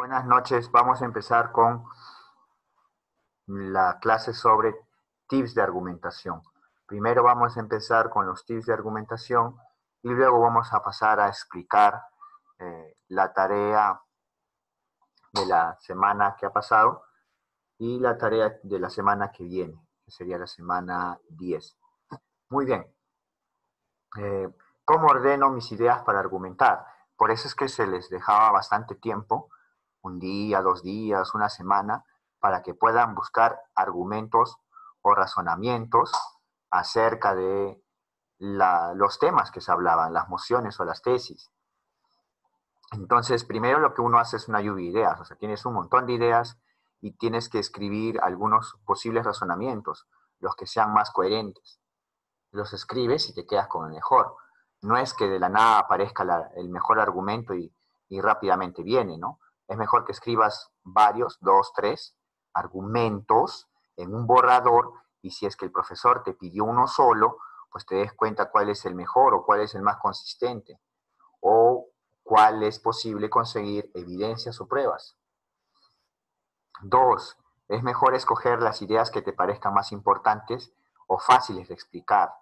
Buenas noches, vamos a empezar con la clase sobre tips de argumentación. Primero vamos a empezar con los tips de argumentación y luego vamos a pasar a explicar eh, la tarea de la semana que ha pasado y la tarea de la semana que viene, que sería la semana 10. Muy bien. Eh, ¿Cómo ordeno mis ideas para argumentar? Por eso es que se les dejaba bastante tiempo, un día, dos días, una semana, para que puedan buscar argumentos o razonamientos acerca de los temas que se hablaban, las mociones o las tesis. Entonces, primero lo que uno hace es una lluvia de ideas, o sea, tienes un montón de ideas y tienes que escribir algunos posibles razonamientos, los que sean más coherentes. Los escribes y te quedas con el mejor. No es que de la nada aparezca el mejor argumento y, y rápidamente viene, ¿no? Es mejor que escribas varios, dos, tres argumentos en un borrador y si es que el profesor te pidió uno solo, pues te des cuenta cuál es el mejor o cuál es el más consistente o cuál es posible conseguir evidencias o pruebas. Dos, es mejor escoger las ideas que te parezcan más importantes o fáciles de explicar.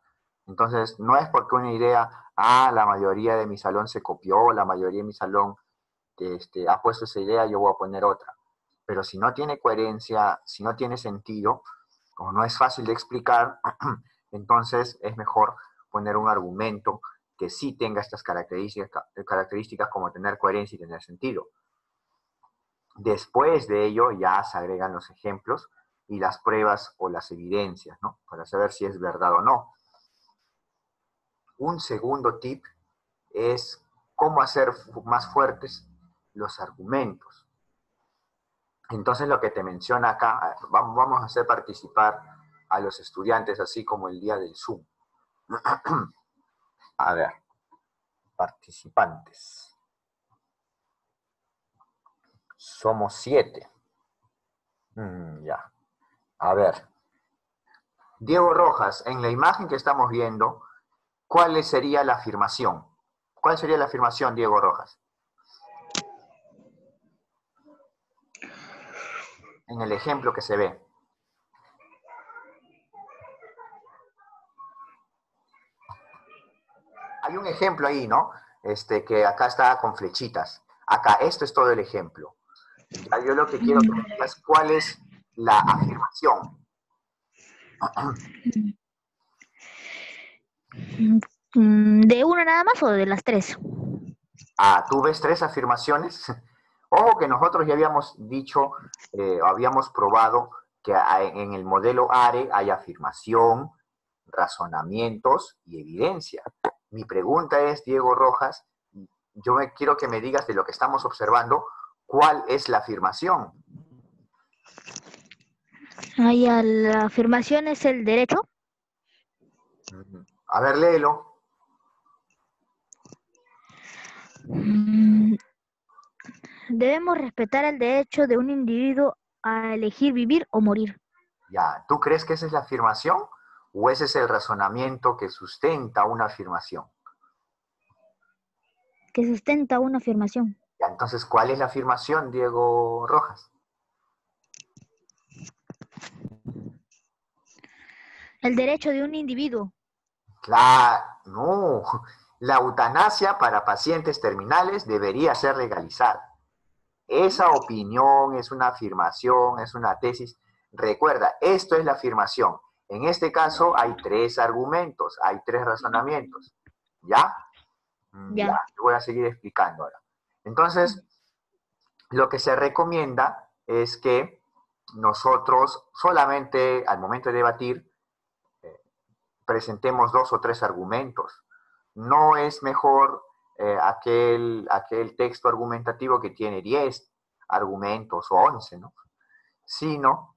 Entonces, no es porque una idea, ah, la mayoría de mi salón se copió, la mayoría de mi salón este, ha puesto esa idea, yo voy a poner otra. Pero si no tiene coherencia, si no tiene sentido, como no es fácil de explicar, entonces es mejor poner un argumento que sí tenga estas características, características como tener coherencia y tener sentido. Después de ello ya se agregan los ejemplos y las pruebas o las evidencias, ¿no? Para saber si es verdad o no. Un segundo tip es cómo hacer más fuertes los argumentos. Entonces lo que te menciona acá, vamos a hacer participar a los estudiantes así como el día del Zoom. A ver, participantes. Somos siete. Mm, ya. A ver. Diego Rojas, en la imagen que estamos viendo, ¿cuál sería la afirmación? ¿Cuál sería la afirmación, Diego Rojas? En el ejemplo que se ve. Hay un ejemplo ahí, ¿no? Este, que acá está con flechitas. Acá, esto es todo el ejemplo. yo lo que quiero que me digas cuál es la afirmación. ¿De una nada más o de las tres? Ah, ¿tú ves tres afirmaciones? Ojo que nosotros ya habíamos dicho, eh, habíamos probado que en el modelo ARE hay afirmación, razonamientos y evidencia. Mi pregunta es, Diego Rojas, yo me, quiero que me digas de lo que estamos observando, ¿cuál es la afirmación? la afirmación es el derecho. A ver, léelo. Mm, Debemos respetar el derecho de un individuo a elegir vivir o morir. Ya, ¿tú crees que esa es la afirmación o ese es el razonamiento que sustenta una afirmación? Que sustenta una afirmación. Ya, entonces, ¿cuál es la afirmación, Diego Rojas? El derecho de un individuo. Claro, no. La eutanasia para pacientes terminales debería ser legalizada. Esa opinión es una afirmación, es una tesis. Recuerda, esto es la afirmación. En este caso hay tres argumentos, hay tres razonamientos. ¿Ya? Mm, ya. voy a seguir explicando ahora. Entonces, lo que se recomienda es que nosotros solamente al momento de debatir eh, presentemos dos o tres argumentos. No es mejor eh, aquel, aquel texto argumentativo que tiene 10 argumentos o 11, ¿no? Sino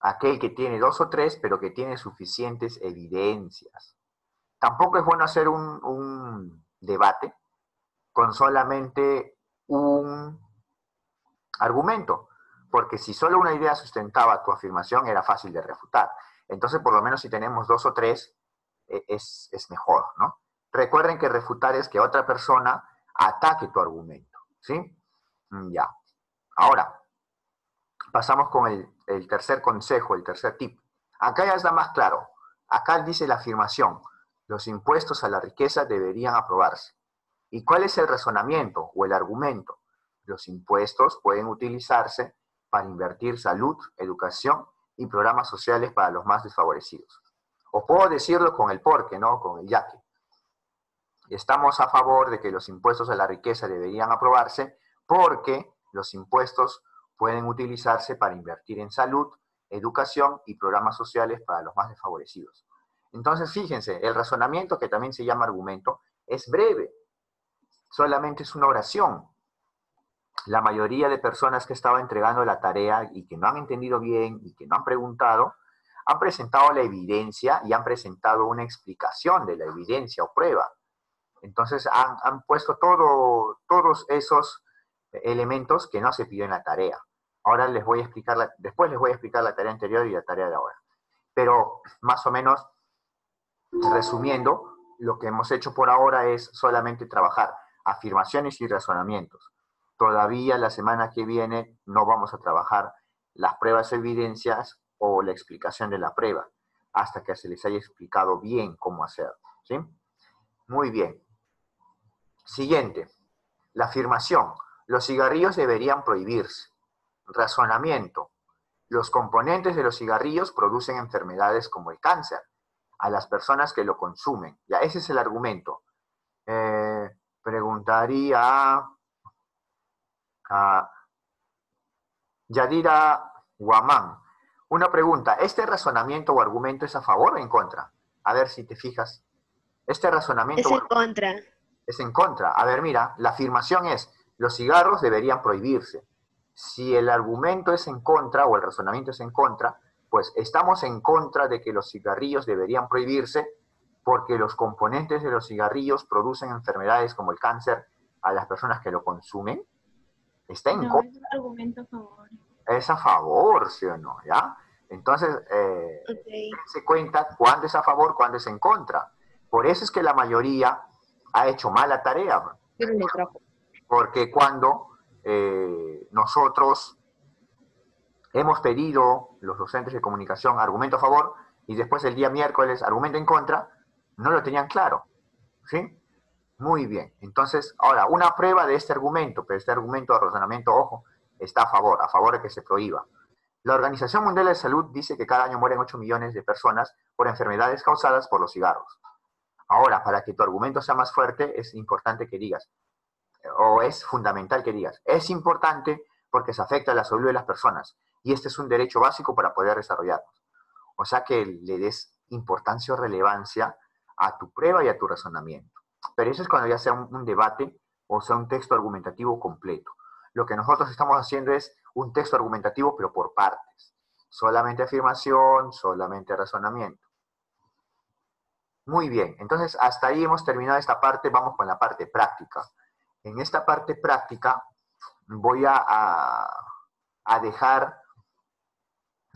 aquel que tiene dos o tres, pero que tiene suficientes evidencias. Tampoco es bueno hacer un, debate con solamente un argumento, porque si solo una idea sustentaba tu afirmación era fácil de refutar. Entonces, por lo menos si tenemos dos o tres, e, es, es mejor, ¿no? Recuerden que refutar es que otra persona ataque tu argumento, ¿sí? Mm, ya. Ahora, pasamos con el, tercer consejo, el tercer tip. Acá ya está más claro. Acá dice la afirmación, los impuestos a la riqueza deberían aprobarse. ¿Y cuál es el razonamiento o el argumento? Los impuestos pueden utilizarse para invertir salud, educación y programas sociales para los más desfavorecidos. O puedo decirlo con el porque, ¿no? Con el yaque. Estamos a favor de que los impuestos a la riqueza deberían aprobarse porque los impuestos pueden utilizarse para invertir en salud, educación y programas sociales para los más desfavorecidos. Entonces, fíjense, el razonamiento, que también se llama argumento, es breve. Solamente es una oración la mayoría de personas que estaban entregando la tarea y que no han entendido bien y que no han preguntado, han presentado la evidencia y han presentado una explicación de la evidencia o prueba. Entonces han, puesto todo, todos esos elementos que no se pidió en la tarea. Ahora les voy a explicar, después les voy a explicar la tarea anterior y la tarea de ahora. Pero más o menos, resumiendo, lo que hemos hecho por ahora es solamente trabajar afirmaciones y razonamientos. Todavía la semana que viene no vamos a trabajar las pruebas evidencias o la explicación de la prueba, hasta que se les haya explicado bien cómo hacerlo. ¿sí? Muy bien. Siguiente. La afirmación. Los cigarrillos deberían prohibirse. Razonamiento. Los componentes de los cigarrillos producen enfermedades como el cáncer a las personas que lo consumen. Ya, ese es el argumento. Eh, preguntaría Yadira Guamán. Una pregunta, ¿este razonamiento o argumento es a favor o en contra? A ver si te fijas. Este razonamiento... Es en contra. Es en contra. A ver, mira, la afirmación es, los cigarros deberían prohibirse. Si el argumento es en contra o el razonamiento es en contra, pues estamos en contra de que los cigarrillos deberían prohibirse porque los componentes de los cigarrillos producen enfermedades como el cáncer a las personas que lo consumen. Está en contra. Es un argumento a favor. Es a favor, ¿sí o no? ¿Ya? Entonces, eh, se cuenta cuándo es a favor, cuándo es en contra. Por eso es que la mayoría ha hecho mala tarea. Porque cuando eh, nosotros hemos pedido, los docentes de comunicación, argumento a favor, y después el día miércoles argumento en contra, no lo tenían claro. ¿Sí? Muy bien. Entonces, ahora, una prueba de este argumento, pero este argumento de razonamiento, ojo, está a favor, a favor de que se prohíba. La Organización Mundial de Salud dice que cada año mueren 8 millones de personas por enfermedades causadas por los cigarros. Ahora, para que tu argumento sea más fuerte, es importante que digas, o es fundamental que digas, es importante porque se afecta a la salud de las personas y este es un derecho básico para poder desarrollarnos. O sea que le des importancia o relevancia a tu prueba y a tu razonamiento. Pero eso es cuando ya sea un, debate o sea un texto argumentativo completo. Lo que nosotros estamos haciendo es un texto argumentativo, pero por partes. Solamente afirmación, solamente razonamiento. Muy bien, entonces hasta ahí hemos terminado esta parte, vamos con la parte práctica. En esta parte práctica voy a, a, dejar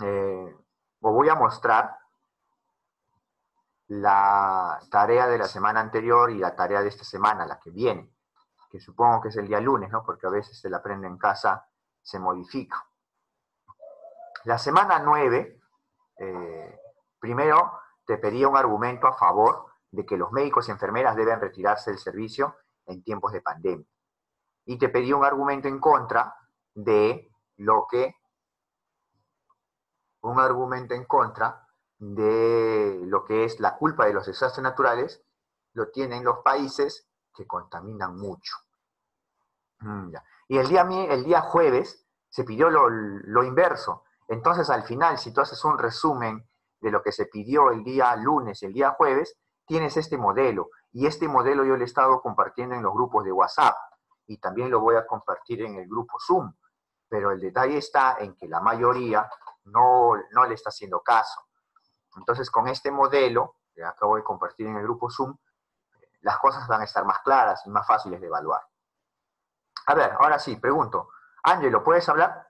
eh, o voy a mostrar la tarea de la semana anterior y la tarea de esta semana, la que viene, que supongo que es el día lunes, ¿no? Porque a veces se la aprende en casa, se modifica. La semana 9, eh, primero te pedía un argumento a favor de que los médicos y enfermeras deben retirarse del servicio en tiempos de pandemia. Y te pedí un argumento en contra de lo que, un argumento en contra de lo que es la culpa de los desastres naturales lo tienen los países que contaminan mucho. Mm, y el día, el día jueves se pidió lo, lo, inverso. Entonces, al final, si tú haces un resumen de lo que se pidió el día lunes el día jueves, tienes este modelo. Y este modelo yo lo he estado compartiendo en los grupos de WhatsApp y también lo voy a compartir en el grupo Zoom. Pero el detalle está en que la mayoría no, no le está haciendo caso. Entonces, con este modelo, que acabo de compartir en el grupo Zoom, las cosas van a estar más claras y más fáciles de evaluar. A ver, ahora sí, pregunto. Ángelo, ¿puedes hablar?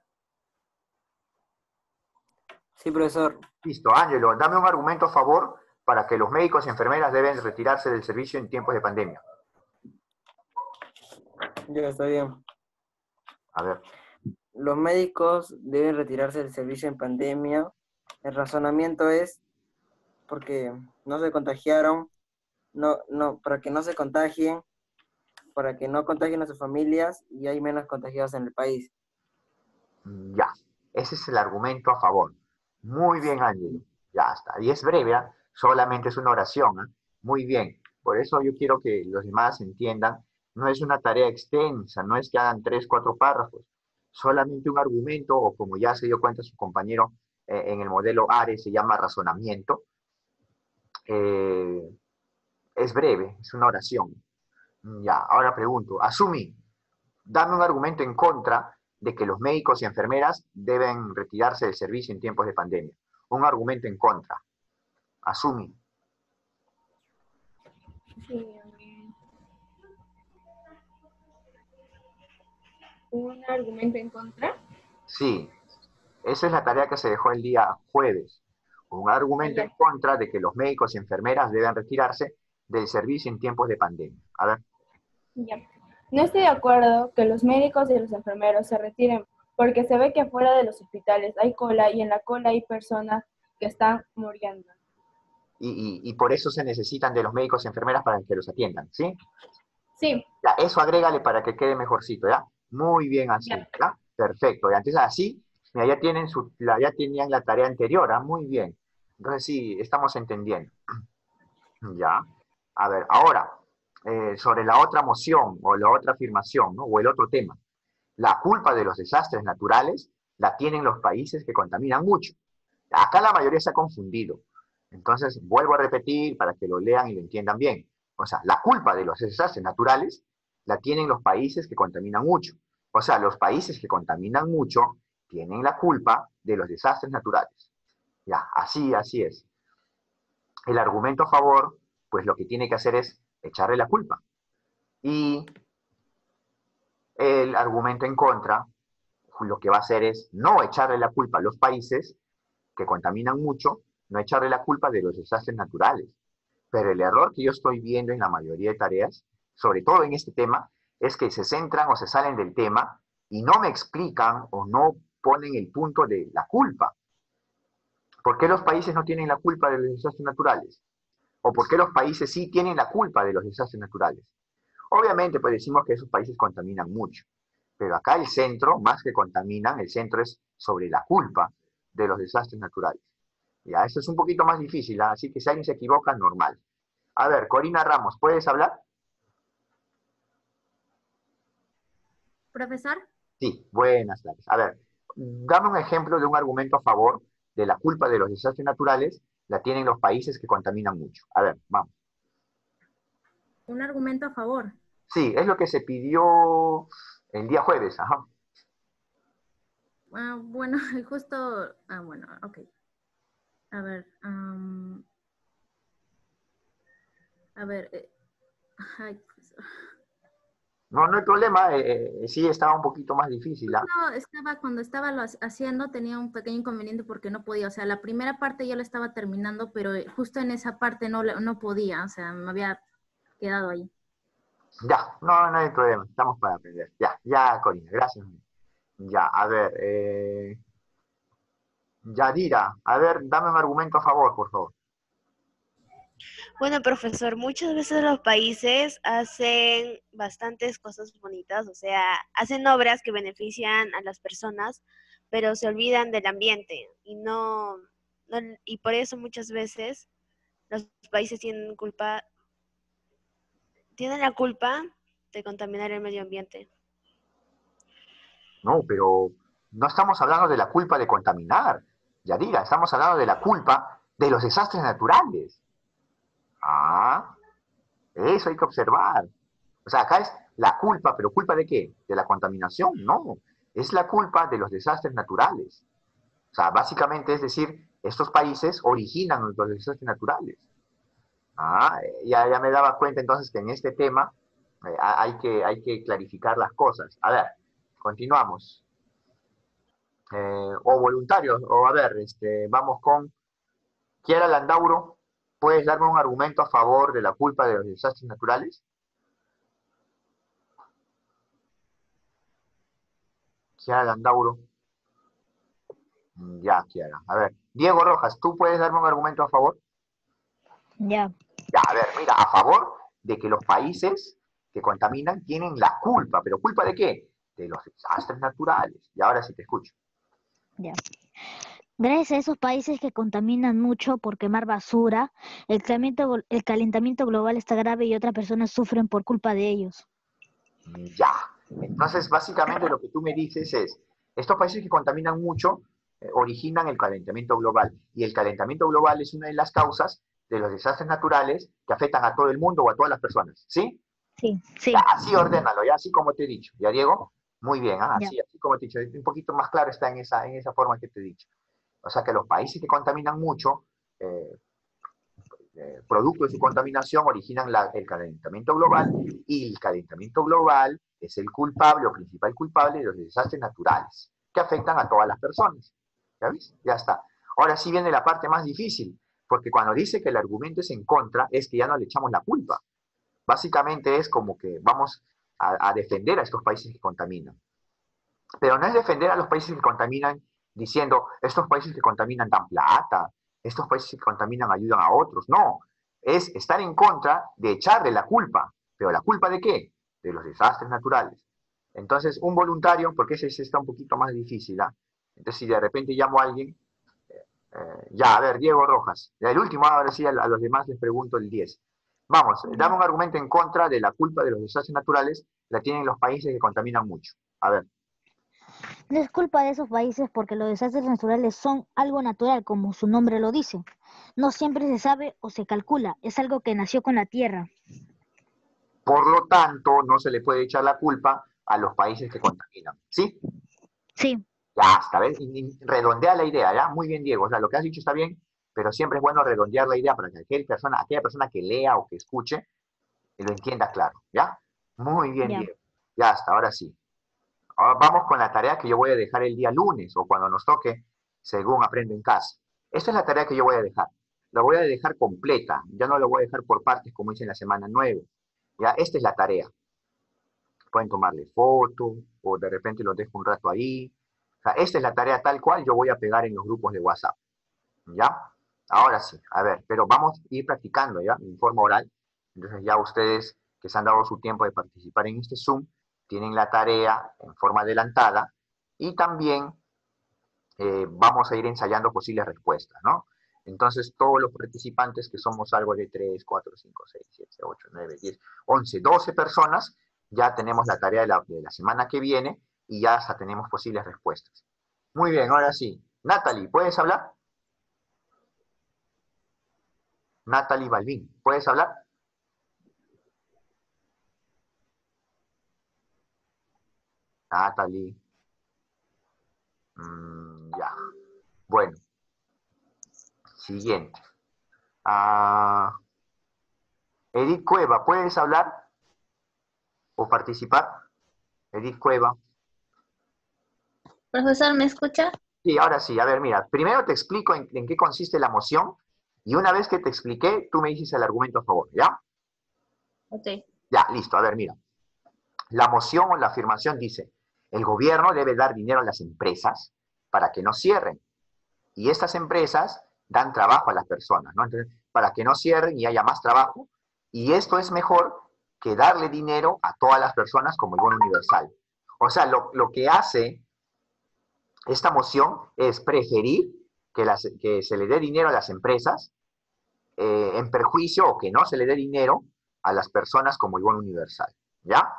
Sí, profesor. Listo, Ángelo, dame un argumento a favor para que los médicos y enfermeras deben retirarse del servicio en tiempos de pandemia. Ya, está bien. A ver. los médicos deben retirarse del servicio en pandemia. El razonamiento es porque no se contagiaron, no, no, para que no se contagien, para que no contagien a sus familias y hay menos contagiados en el país. Ya, ese es el argumento a favor. Muy bien, Ángelo. Ya está. Y es breve, ¿ah? solamente es una oración. ¿ah? Muy bien. Por eso yo quiero que los demás entiendan, no es una tarea extensa, no es que hagan tres, cuatro párrafos, solamente un argumento, o como ya se dio cuenta su compañero eh, en el modelo ARE, se llama razonamiento. Eh, es breve, es una oración. Ya, ahora pregunto, Asumi, dame un argumento en contra de que los médicos y enfermeras deben retirarse del servicio en tiempos de pandemia. Un argumento en contra. Asumi. ¿Un argumento en contra? Sí, esa es la tarea que se dejó el día jueves. Un argumento en contra de que los médicos y enfermeras deben retirarse del servicio en tiempos de pandemia. A ver. Ya. No estoy de acuerdo que los médicos y los enfermeros se retiren porque se ve que afuera de los hospitales hay cola y en la cola hay personas que están muriendo y, por eso se necesitan de los médicos y enfermeras para que los atiendan, ¿sí? Sí. Ya, eso agrégale para que quede mejorcito, ¿ya? Muy bien así, ¿ya? Perfecto. Y antes así, ya tienen su, ya tenían la tarea anterior, ¿ah? Muy bien. Entonces sí, estamos entendiendo. Ya. A ver, ahora, eh, sobre la otra moción o la otra afirmación. O el otro tema. La culpa de los desastres naturales la tienen los países que contaminan mucho. Acá la mayoría se ha confundido. Entonces, vuelvo a repetir para que lo lean y lo entiendan bien. O sea, la culpa de los desastres naturales la tienen los países que contaminan mucho. O sea, los países que contaminan mucho tienen la culpa de los desastres naturales. Ya, así, así es. El argumento a favor, pues lo que tiene que hacer es echarle la culpa. Y el argumento en contra, lo que va a hacer es no echarle la culpa a los países que contaminan mucho, no echarle la culpa de los desastres naturales. Pero el error que yo estoy viendo en la mayoría de tareas, sobre todo en este tema, es que se centran o se salen del tema y no me explican o no ponen el punto de la culpa. ¿Por qué los países no tienen la culpa de los desastres naturales? ¿O por qué los países sí tienen la culpa de los desastres naturales? Obviamente, pues decimos que esos países contaminan mucho, pero acá el centro, más que contaminan, el centro es sobre la culpa de los desastres naturales. Ya, esto es un poquito más difícil, ¿ah? así que si alguien se equivoca, normal. A ver, Corina Ramos, ¿puedes hablar? Profesor. Sí, buenas tardes. A ver, dame un ejemplo de un argumento a favor de la culpa de los desastres naturales, la tienen los países que contaminan mucho. A ver, vamos. Un argumento a favor. Sí, es lo que se pidió el día jueves, ajá. Ah, bueno, justo, ah, bueno, ok. A ver, a ver, eh, pues, no, no hay problema, eh, eh, sí estaba un poquito más difícil. ¿ah? No, estaba, cuando estaba lo haciendo tenía un pequeño inconveniente porque no podía, o sea, la primera parte ya lo estaba terminando, pero justo en esa parte no, no podía, o sea, me había quedado ahí. Ya, no, no hay problema, estamos para aprender. Ya, ya, Corina, gracias. Ya, a ver, eh, Yadira, a ver, dame un argumento a favor, por favor. Bueno, profesor, muchas veces los países hacen bastantes cosas bonitas, o sea, hacen obras que benefician a las personas, pero se olvidan del ambiente y no, y por eso muchas veces los países tienen culpa, tienen la culpa de contaminar el medio ambiente. No, pero no estamos hablando de la culpa de contaminar. Yadira, estamos hablando de la culpa de los desastres naturales. Ah, eso hay que observar. O sea, acá es la culpa, pero ¿culpa de qué? ¿De la contaminación? No, es la culpa de los desastres naturales. O sea, básicamente es decir, estos países originan los desastres naturales. Ah, ya, me daba cuenta entonces que en este tema eh, hay, que, hay que clarificar las cosas. A ver, continuamos. Eh, o voluntarios, o a ver, este, vamos con Kiara Landauro, ¿puedes darme un argumento a favor de la culpa de los desastres naturales? Kiara Landauro. Ya, Kiara. A ver, Diego Rojas, ¿tú puedes darme un argumento a favor? Ya. Ya, a ver, mira, a favor de que los países que contaminan tienen la culpa, pero ¿culpa de qué? De los desastres naturales. Y ahora sí te escucho. Ya. Gracias a esos países que contaminan mucho por quemar basura, el calentamiento, el calentamiento global está grave y otras personas sufren por culpa de ellos. Ya. Entonces, básicamente lo que tú me dices es, estos países que contaminan mucho eh, originan el calentamiento global. Y el calentamiento global es una de las causas de los desastres naturales que afectan a todo el mundo o a todas las personas. ¿Sí? Sí, sí, Ya, así ordénalo, ya así como te he dicho. ¿Ya, Diego? Muy bien, ah, así, así como te he dicho. Un poquito más claro está en esa, en esa forma que te he dicho. O sea que los países que contaminan mucho, eh, eh, producto de su contaminación, originan el calentamiento global y el calentamiento global es el culpable o principal culpable de los desastres naturales que afectan a todas las personas. ¿Ya ves? Ya está. Ahora sí viene la parte más difícil, porque cuando dice que el argumento es en contra, es que ya no le echamos la culpa. Básicamente es como que vamos a defender a estos países que contaminan. Pero no es defender a los países que contaminan diciendo, estos países que contaminan dan plata, estos países que contaminan ayudan a otros. No, es estar en contra de echarle la culpa. ¿Pero la culpa de qué? De los desastres naturales. Entonces, un voluntario, porque ese, ese está un poquito más difícil, ¿ah? Entonces, si de repente llamo a alguien, eh, eh, ya, a ver, Diego Rojas, el último, ahora sí, a, a los demás les pregunto el 10. Vamos, dame un argumento en contra de la culpa de los desastres naturales, la tienen los países que contaminan mucho. A ver, No es culpa de esos países porque los desastres naturales son algo natural, como su nombre lo dice. No siempre se sabe o se calcula, es algo que nació con la tierra. por lo tanto, no se le puede echar la culpa a los países que contaminan. ¿Sí? Sí, Ya, hasta redondea la idea, ¿ya? Muy bien, Diego. O sea, lo que has dicho está bien, pero siempre es bueno redondear la idea para que aquella persona, aquella persona que lea o que escuche lo entienda claro, ¿ya? Muy bien, Ya. Diego. Ya, hasta ahora sí. Ahora vamos con la tarea que yo voy a dejar el día lunes o cuando nos toque, según aprendo en casa. Esta es la tarea que yo voy a dejar. La voy a dejar completa. Ya no la voy a dejar por partes como hice en la semana 9. Ya, esta es la tarea. Pueden tomarle foto o de repente lo dejo un rato ahí. O sea, esta es la tarea tal cual yo voy a pegar en los grupos de WhatsApp. ¿Ya? Ahora sí, a ver, pero vamos a ir practicando ya en forma oral. Entonces ya ustedes que se han dado su tiempo de participar en este Zoom, tienen la tarea en forma adelantada y también eh, vamos a ir ensayando posibles respuestas, ¿no? Entonces todos los participantes, que somos algo de 3, 4, 5, 6, 7, 8, 9, 10, 11, 12 personas, ya tenemos la tarea de la, de la semana que viene y ya hasta tenemos posibles respuestas. Muy bien, ahora sí. Natalie, ¿puedes hablar? Natalie Balvin, ¿puedes hablar? Natalie. Mm, ya. Bueno. Siguiente. Ah, Edith Cueva, ¿puedes hablar o participar? Edith Cueva. Profesor, ¿me escucha? Sí, ahora sí. A ver, mira, primero te explico en, en qué consiste la moción y una vez que te expliqué, tú me dices el argumento a favor, ¿ya? Ok. Ya, listo. A ver, mira. La moción o la afirmación dice, el gobierno debe dar dinero a las empresas para que no cierren. Y estas empresas dan trabajo a las personas, ¿no? Para que no cierren y haya más trabajo. Y esto es mejor que darle dinero a todas las personas como el bono universal. O sea, lo, lo que hace esta moción es preferir que, las, que se le dé dinero a las empresas eh, en perjuicio o que no se le dé dinero a las personas como el bono universal. ¿Ya?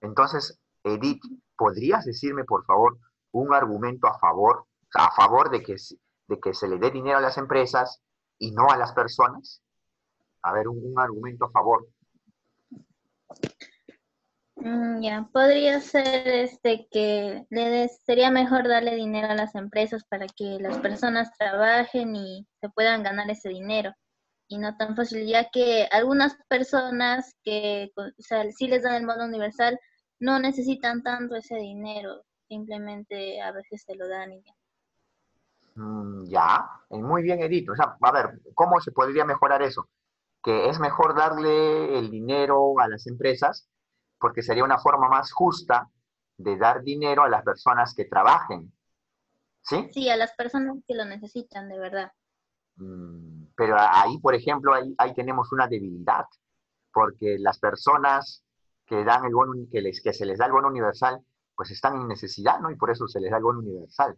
Entonces, Edith, ¿podrías decirme, por favor, un argumento a favor, a favor de que, de que se le dé dinero a las empresas y no a las personas? A ver, un, argumento a favor. Mm, ya, podría ser este que le sería mejor darle dinero a las empresas para que las personas trabajen y se puedan ganar ese dinero y no tan fácil, ya que algunas personas que, o sea, sí les dan el modo universal, no necesitan tanto ese dinero, simplemente a veces se lo dan y ya. Mm, ya, eh, muy bien, Edith. O sea, a ver, ¿cómo se podría mejorar eso? Que es mejor darle el dinero a las empresas porque sería una forma más justa de dar dinero a las personas que trabajen. ¿Sí? Sí, a las personas que lo necesitan, de verdad. Mm, Pero ahí, por ejemplo, ahí, ahí tenemos una debilidad, porque las personas que dan el bono, que, les, que se les da el bono universal, pues están en necesidad, ¿no? Y por eso se les da el bono universal.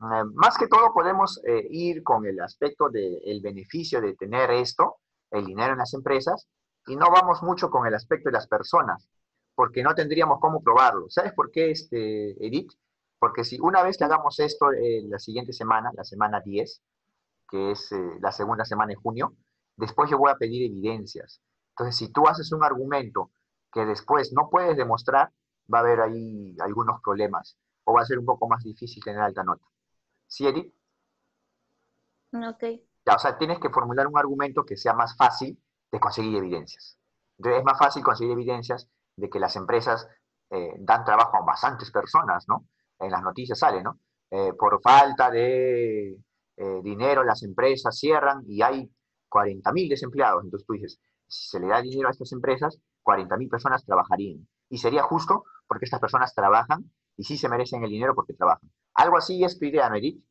Eh, más que todo podemos eh, ir con el aspecto del beneficio de tener esto, el dinero en las empresas, y no vamos mucho con el aspecto de las personas, porque no tendríamos cómo probarlo. ¿Sabes por qué, este, Edith? Porque si una vez que hagamos esto eh, la siguiente semana, la semana 10, que es eh, la segunda semana de junio, después yo voy a pedir evidencias. Entonces, si tú haces un argumento que después no puedes demostrar, va a haber ahí algunos problemas o va a ser un poco más difícil tener alta nota. ¿Sí, Edith? Ok. Ya, o sea, tienes que formular un argumento que sea más fácil de conseguir evidencias. Entonces, es más fácil conseguir evidencias de que las empresas eh, dan trabajo a bastantes personas, ¿no? En las noticias sale, ¿no? Eh, por falta de eh, dinero, las empresas cierran y hay 40.000 desempleados. Entonces tú dices, si se le da dinero a estas empresas, 40.000 personas trabajarían. Y sería justo porque estas personas trabajan y sí se merecen el dinero porque trabajan. Algo así es tu idea, ¿no, Edith?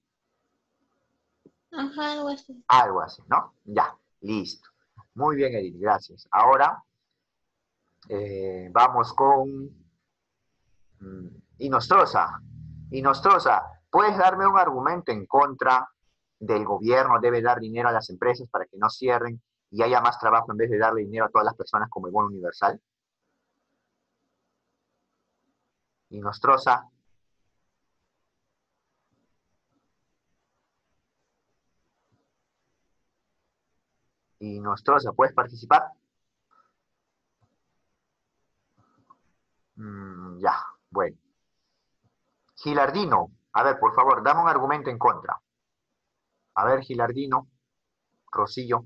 Ajá, algo así. Algo así, ¿no? Ya, listo. Muy bien, Edith, gracias. Ahora eh, vamos con mm, Inostrosa. Inostrosa, ¿puedes darme un argumento en contra del gobierno? ¿Debe dar dinero a las empresas para que no cierren y haya más trabajo en vez de darle dinero a todas las personas como el bono universal? Inostrosa. Inostrosa, ¿puedes participar? Mm, ya, bueno. Gilardino, a ver, por favor, dame un argumento en contra. A ver, Gilardino, Rosillo.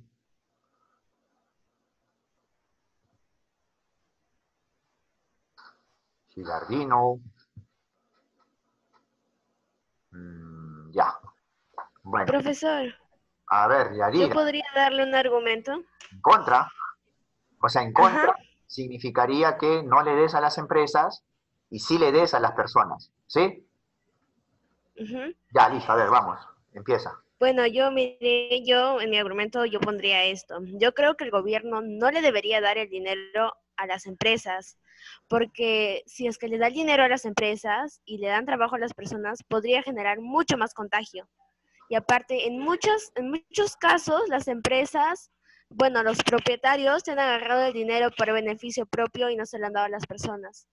Gilardino. Mm, ya. Bueno, Profesor, a ver, ¿yo podría darle un argumento? en contra. O sea, en contra significaría que no le des a las empresas y sí le des a las personas. ¿Sí? Ya, listo, a ver, vamos, empieza. Bueno, yo miré, yo en mi argumento yo pondría esto. Yo creo que el gobierno no le debería dar el dinero a las empresas, porque si es que le da dinero a las empresas y le dan trabajo a las personas, podría generar mucho más contagio. Y aparte, en muchos, en muchos casos, las empresas, bueno, los propietarios se han agarrado el dinero por beneficio propio y no se lo han dado a las personas.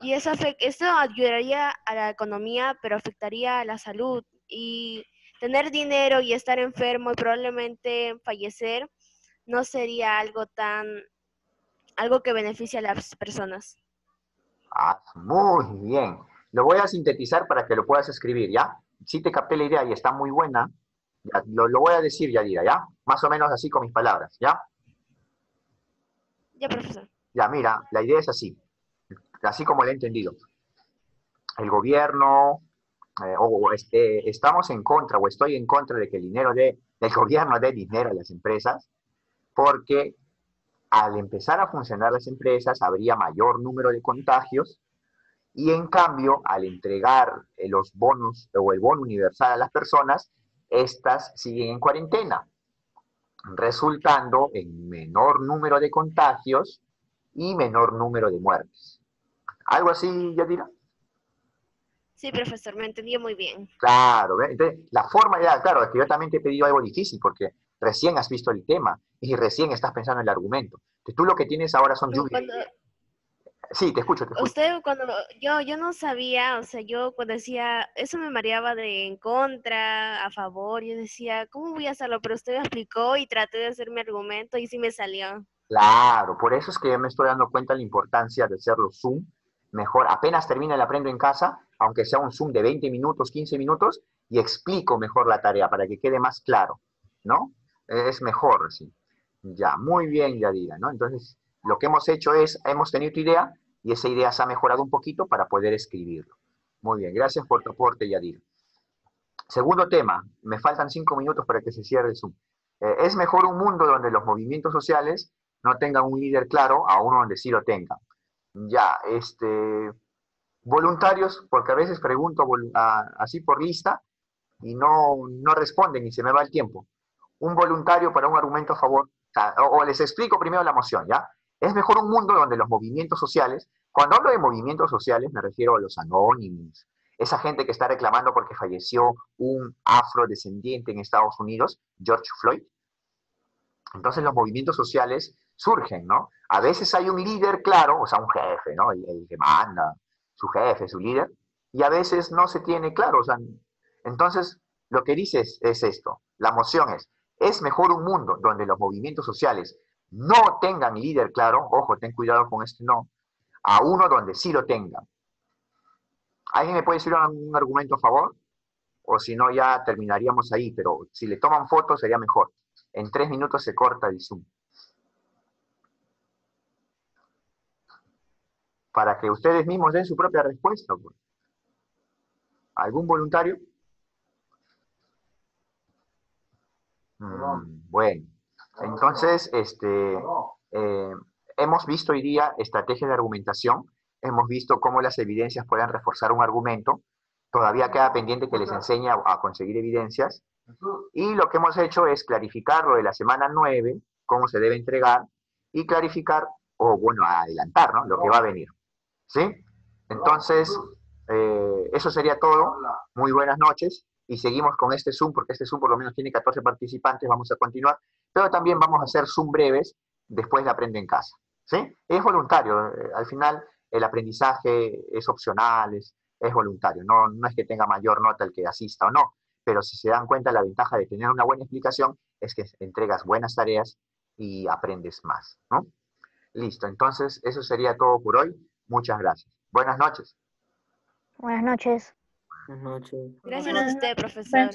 Y eso, eso ayudaría a la economía, pero afectaría a la salud. Y tener dinero y estar enfermo y probablemente fallecer no sería algo tan, algo que beneficie a las personas. Ah, muy bien. Lo voy a sintetizar para que lo puedas escribir, ¿ya? Sí te capté la idea y está muy buena. Ya, lo, lo voy a decir, Yadira, ¿ya? Más o menos así con mis palabras, ¿ya? Ya, profesor. Ya, mira, la idea es así, así como la he entendido. El gobierno, eh, o o este, estamos en contra, o estoy en contra de que el dinero de, del gobierno dé dinero a las empresas, porque al empezar a funcionar las empresas habría mayor número de contagios, y en cambio, al entregar eh, los bonos o el bono universal a las personas, estas siguen en cuarentena, resultando en menor número de contagios y menor número de muertes. ¿Algo así, Yadira? Sí, profesor, me entendió muy bien. Claro, la forma ya, claro, es que yo también te he pedido algo difícil porque recién has visto el tema y recién estás pensando en el argumento. Entonces, tú lo que tienes ahora son lluvias. Cuando, Sí, te escucho, te escucho. usted, cuando yo, yo no sabía, o sea, yo cuando decía, eso me mareaba de en contra, a favor, yo decía, ¿cómo voy a hacerlo? Pero usted me explicó y traté de hacer mi argumento y sí me salió. Claro, por eso es que yo me estoy dando cuenta de la importancia de hacerlo Zoom. Mejor, apenas termine el aprendo en casa, aunque sea un Zoom de 20 minutos, 15 minutos, y explico mejor la tarea para que quede más claro, ¿no? Es mejor, sí. Ya, muy bien, Yadira, ¿no? Entonces, lo que hemos hecho es, hemos tenido tu idea y esa idea se ha mejorado un poquito para poder escribirlo. Muy bien, gracias por tu aporte, Yadira. Segundo tema, me faltan cinco minutos para que se cierre el Zoom. Eh, es mejor un mundo donde los movimientos sociales no tengan un líder claro a uno donde sí lo tengan. Ya, este, voluntarios, porque a veces pregunto así por lista y no, no responden y se me va el tiempo. Un voluntario para un argumento a favor, o, les explico primero la moción, ¿ya? Es mejor un mundo donde los movimientos sociales, cuando hablo de movimientos sociales me refiero a los anónimos, esa gente que está reclamando porque falleció un afrodescendiente en Estados Unidos, George Floyd. Entonces los movimientos sociales surgen, ¿no? A veces hay un líder claro, o sea, un jefe, ¿no? El, que manda, su jefe, su líder, y a veces no se tiene claro, o sea, entonces lo que dices es esto, la moción es, es mejor un mundo donde los movimientos sociales no tengan líder claro, ojo, ten cuidado con este no, a uno donde sí lo tengan. ¿Alguien me puede decir un argumento a favor? O si no, ya terminaríamos ahí, pero si le toman fotos sería mejor. En tres minutos se corta el Zoom. Para que ustedes mismos den su propia respuesta. Pues. ¿Algún voluntario? Bueno, entonces, este, eh, hemos visto hoy día estrategias de argumentación hemos visto cómo las evidencias pueden reforzar un argumento, todavía queda pendiente que les enseñe a, conseguir evidencias, y lo que hemos hecho es clarificar lo de la semana 9, cómo se debe entregar, y clarificar, o bueno, adelantar, ¿no? Lo que va a venir. ¿Sí? Entonces, eh, eso sería todo. Muy buenas noches. Y seguimos con este Zoom, porque este Zoom por lo menos tiene 14 participantes, vamos a continuar. Pero también vamos a hacer Zoom breves después de Aprende en Casa. ¿Sí? Es voluntario. Eh, al final, el aprendizaje es opcional, es, voluntario, no, no es que tenga mayor nota el que asista o no, pero si se dan cuenta la ventaja de tener una buena explicación es que entregas buenas tareas y aprendes más, ¿no? Listo, entonces eso sería todo por hoy. Muchas gracias. Buenas noches. Buenas noches. Buenas noches. Gracias a usted, profesor.